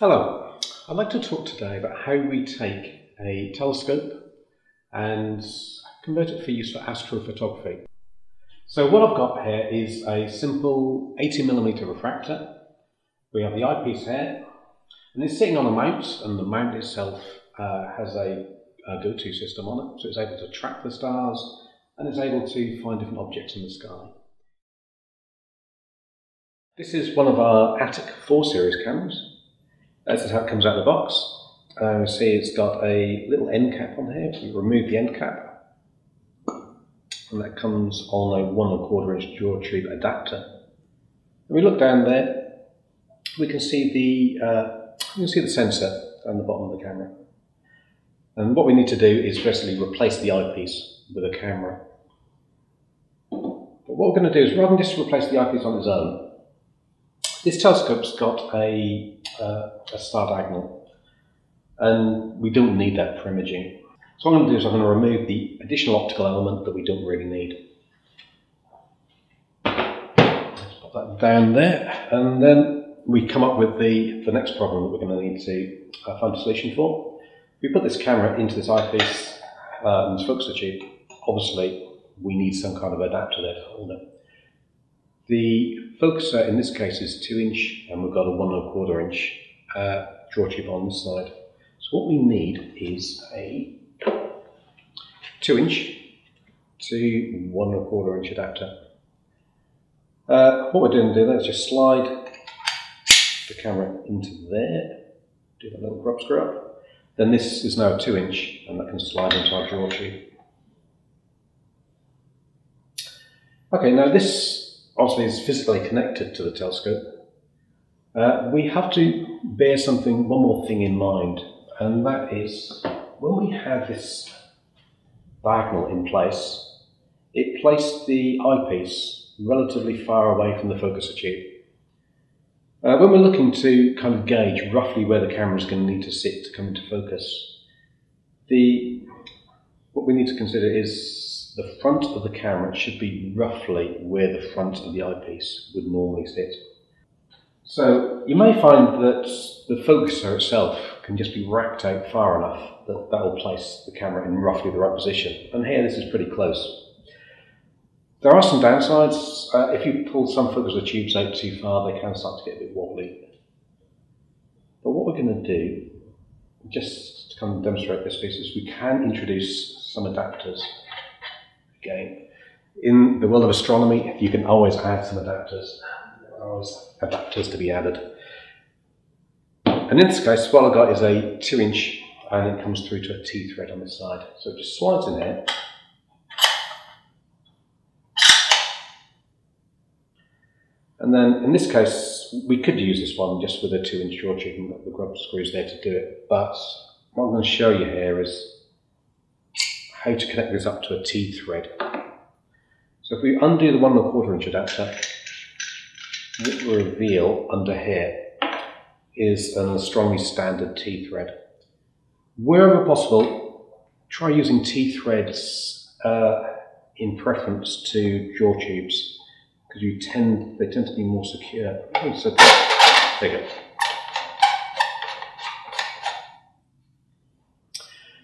Hello, I'd like to talk today about how we take a telescope and convert it for use for astrophotography. So what I've got here is a simple 80mm refractor. We have the eyepiece here and it's sitting on a mount and the mount itself uh, has a, a go-to system on it so it's able to track the stars and it's able to find different objects in the sky. This is one of our Atik 4 series cameras. Is how it comes out of the box. Uh, see it's got a little end cap on here. You remove the end cap, and that comes on a one and a quarter inch draw tube adapter. When we look down there, we can see the uh, you can see the sensor down the bottom of the camera. And what we need to do is basically replace the eyepiece with a camera. But what we're going to do is rather than just replace the eyepiece on its own, this telescope's got a, uh, a star diagonal, and we don't need that for imaging. So what I'm going to do is I'm going to remove the additional optical element that we don't really need. Let's pop that down there, and then we come up with the, the next problem that we're going to need to uh, find a solution for. We put this camera into this eyepiece uh, and this focuser tube. Obviously, we need some kind of adapter there to hold it. The focuser in this case is 2 inch and we've got a 1 and a quarter inch uh, draw tube on this side. So what we need is a 2 inch to 1 and a quarter inch adapter. Uh, what we're doing to do that is just slide the camera into there, do that little grub screw up. Then this is now a 2 inch and that can slide into our draw tube. Okay, now this obviously is physically connected to the telescope, uh, we have to bear something, one more thing in mind, and that is when we have this diagonal in place, it placed the eyepiece relatively far away from the focuser tube. Uh, when we're looking to kind of gauge roughly where the camera is going to need to sit to come into focus, the what we need to consider is the front of the camera should be roughly where the front of the eyepiece would normally sit. So you may find that the focuser itself can just be racked out far enough that that will place the camera in roughly the right position. And here this is pretty close. There are some downsides. Uh, if you pull some focuser tubes out too far, they can start to get a bit wobbly. But what we're going to do, just to kind of demonstrate this piece, is we can introduce some adapters again. In the world of astronomy, you can always add some adapters. Always adapters to be added. And in this case, what I've got is a 2 inch and it comes through to a T thread on this side. So it just slides in there. And then in this case, we could use this one just with a 2 inch draw tube and the grub screws there to do it. But what I'm going to show you here is how to connect this up to a T thread. So if we undo the one and a quarter inch adapter, what we reveal under here is an Astronomy standard T thread. Wherever possible, try using T threads uh, in preference to draw tubes because you tend they tend to be more secure. Oh, so, there you go.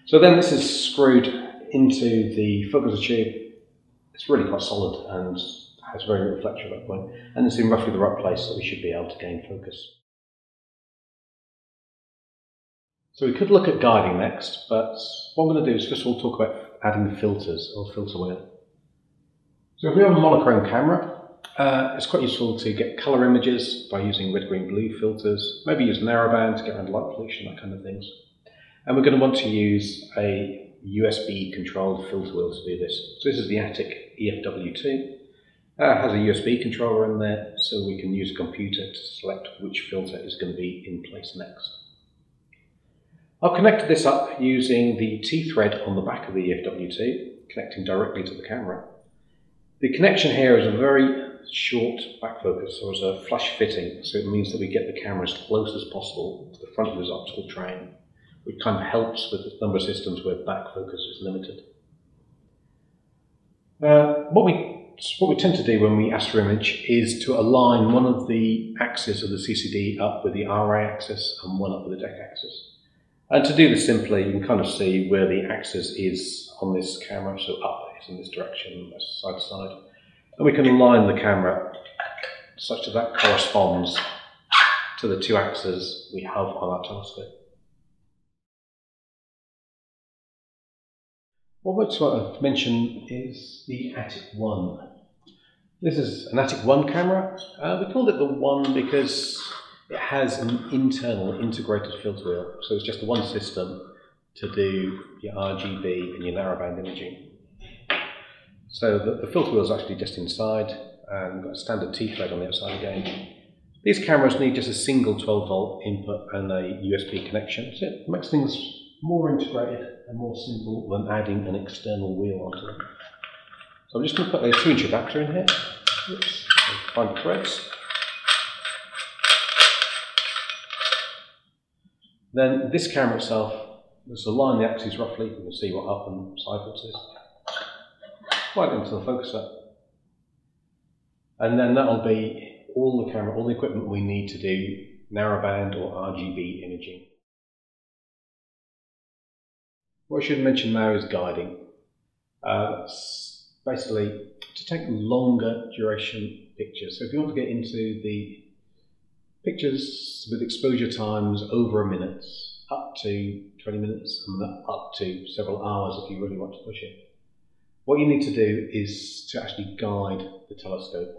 So then this is screwed into the focuser tube, it's really quite solid and has very little flexure at that point, and it's in roughly the right place that we should be able to gain focus. So we could look at guiding next, but what I'm going to do is first of all talk about adding filters or filter wheel. So if we have a monochrome camera, uh, it's quite useful to get colour images by using red, green, blue filters, maybe use narrowband to get around light pollution, that kind of things. And we're going to want to use a USB controlled filter wheel to do this. So this is the Atik EFW2. Uh, has a USB controller in there, so we can use a computer to select which filter is going to be in place next. I've connected this up using the T-thread on the back of the EFW2, connecting directly to the camera. The connection here is a very short back focus, so it's a flush fitting, so it means that we get the camera as close as possible to the front of this optical train which kind of helps with the number of systems where back focus is limited. Uh, what we what we tend to do when we image is to align one of the axes of the CCD up with the RA axis and one up with the Dec axis. And to do this simply, you can kind of see where the axis is on this camera, so up is in this direction, side to side. And we can align the camera such that that corresponds to the two axes we have on our telescope. What I'd want to mention is the Atik 1. This is an Atik 1 camera. Uh, we called it the 1 because it has an internal integrated filter wheel. So it's just the one system to do your RGB and your narrowband imaging. So the, the filter wheel is actually just inside and got a standard T-thread on the outside again. These cameras need just a single 12 volt input and a USB connection, so it makes things more integrated more simple than adding an external wheel onto them. So I'm just going to put a 2 inch adapter in here. Oops, find the threads. Then this camera itself, let's align the axes roughly, you can see what up and sideways is. Right into the focuser. And then that'll be all the camera, all the equipment we need to do narrowband or RGB imaging. What I should mention now is guiding. Uh, basically to take longer duration pictures. So if you want to get into the pictures with exposure times over a minute, up to 20 minutes, and up to several hours if you really want to push it, what you need to do is to actually guide the telescope.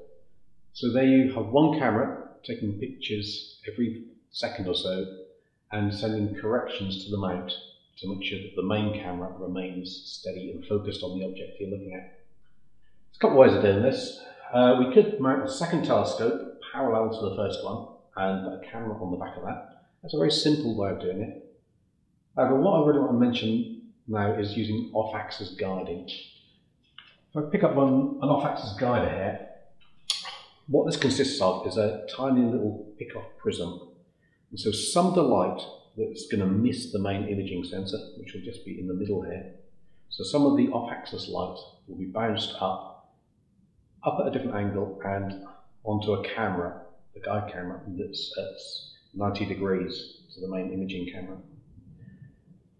So there you have one camera taking pictures every second or so and sending corrections to the mount to make sure that the main camera remains steady and focused on the object you're looking at. There's a couple of ways of doing this. Uh, we could mount a second telescope parallel to the first one and put a camera on the back of that. That's a very simple way of doing it. However, what I really want to mention now is using off-axis guiding. If I pick up one, an off-axis guider here, what this consists of is a tiny little pick-off prism. And so some of the light that's going to miss the main imaging sensor, which will just be in the middle here. So some of the off-axis light will be bounced up, up at a different angle and onto a camera, the guide camera, that's at 90 degrees to the main imaging camera.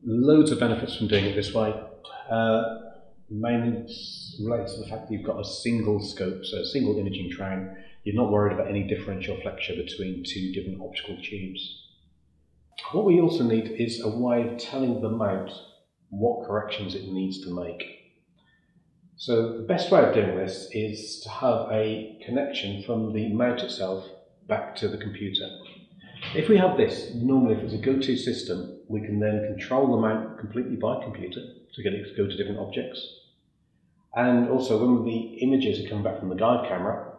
Loads of benefits from doing it this way. Uh, mainly related to the fact that you've got a single scope, so a single imaging train. You're not worried about any differential flexure between two different optical tubes. What we also need is a way of telling the mount what corrections it needs to make. So the best way of doing this is to have a connection from the mount itself back to the computer. If we have this, normally if it's a go-to system, we can then control the mount completely by computer to get it to go to different objects. And also when the images are coming back from the guide camera,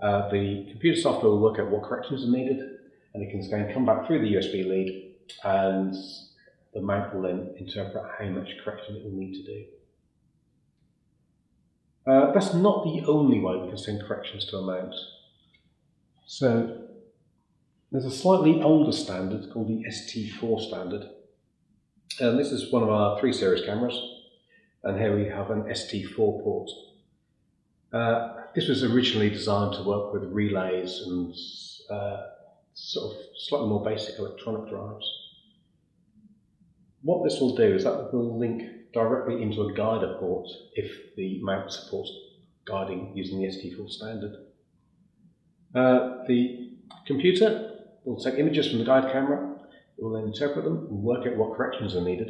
uh, the computer software will work out what corrections are needed and it can then come back through the USB lead and the mount will then interpret how much correction it will need to do. Uh, that's not the only way we can send corrections to a mount. So there's a slightly older standard called the ST4 standard. And this is one of our 3 series cameras. And here we have an ST4 port. Uh, this was originally designed to work with relays and uh, sort of slightly more basic electronic drives. What this will do is that it will link directly into a guider port if the mount supports guiding using the ST4 standard. Uh, the computer will take images from the guide camera, it will then interpret them and work out what corrections are needed,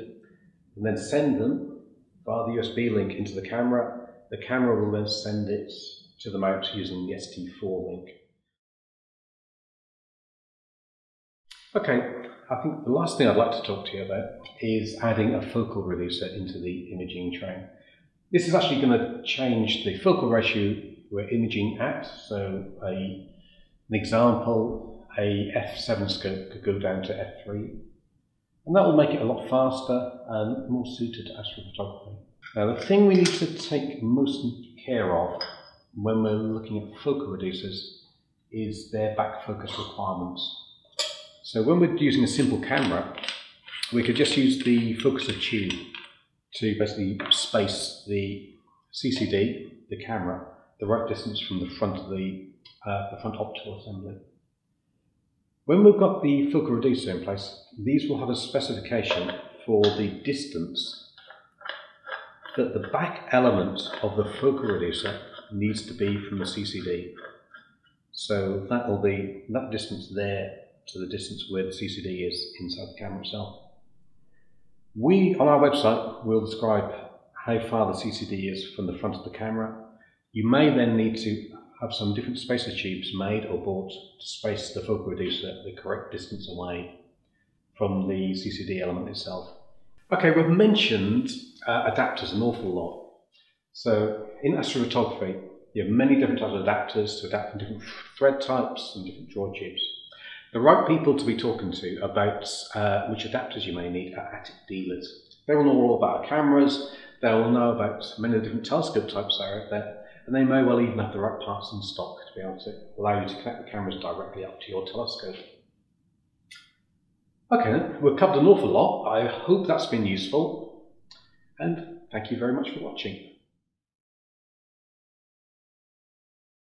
and then send them via the USB link into the camera. The camera will then send it to the mount using the ST4 link. Okay, I think the last thing I'd like to talk to you about is adding a focal reducer into the imaging train. This is actually going to change the focal ratio we're imaging at. So a, an example, a f7 scope could go down to f3. And that will make it a lot faster and more suited to astrophotography. Now the thing we need to take most care of when we're looking at focal reducers is their back focus requirements. So when we're using a simple camera, we could just use the focuser tube to basically space the CCD, the camera, the right distance from the front of the, uh, the front optical assembly. When we've got the focal reducer in place, these will have a specification for the distance that the back element of the focal reducer needs to be from the CCD. So that will be that distance there to the distance where the CCD is inside the camera itself. We, on our website, will describe how far the CCD is from the front of the camera. You may then need to have some different spacer tubes made or bought to space the focal reducer the correct distance away from the CCD element itself. Okay, we've mentioned uh, adapters an awful lot. So in astrophotography, you have many different types of adapters to adapt from different thread types and different draw tubes. The right people to be talking to about uh, which adapters you may need are Atik dealers. They will know all about cameras, they will know about many of the different telescope types that are out there, and they may well even have the right parts in stock to be able to allow you to connect the cameras directly up to your telescope. Okay, we've covered an awful lot. I hope that's been useful, and thank you very much for watching.